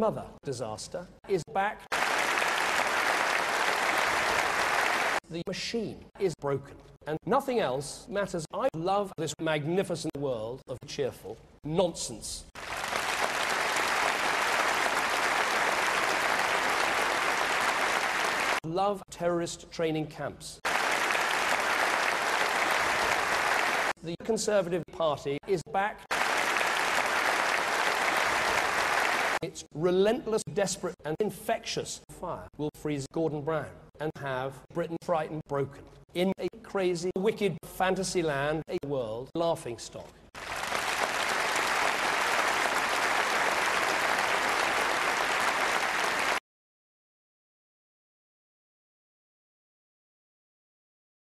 mother disaster is back. The machine is broken and nothing else matters. I love this magnificent world of cheerful nonsense. Love terrorist training camps. The Conservative Party is back. Its relentless, desperate, and infectious fire will freeze Gordon Brown and have Britain frightened, broken. In a crazy, wicked fantasy land, a world laughing stock.